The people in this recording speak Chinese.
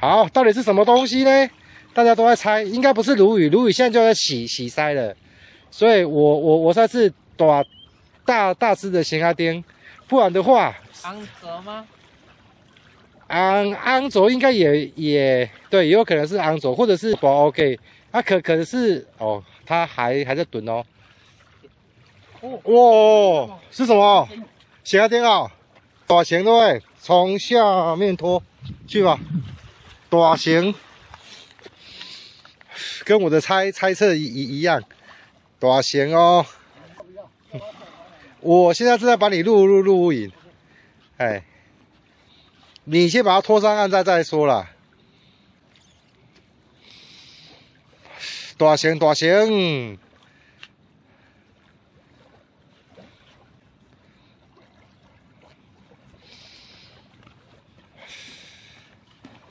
好，到底是什么东西呢？大家都在猜，应该不是鲈鱼，鲈鱼现在就在洗洗鳃了。所以我我我算是大大大只的咸鸭丁，不然的话，安泽吗？安安卓应该也也对，也有可能是安卓，或者是不 OK，啊可可能是哦，它还还在蹲哦。哇，是什么？咸鸭丁啊，大型对不对？从下面拖去吧，大型，跟我的猜猜测一一样，大型哦。我现在正在把你录录录影，哎。你先把它拖上岸再再说啦。大型大型。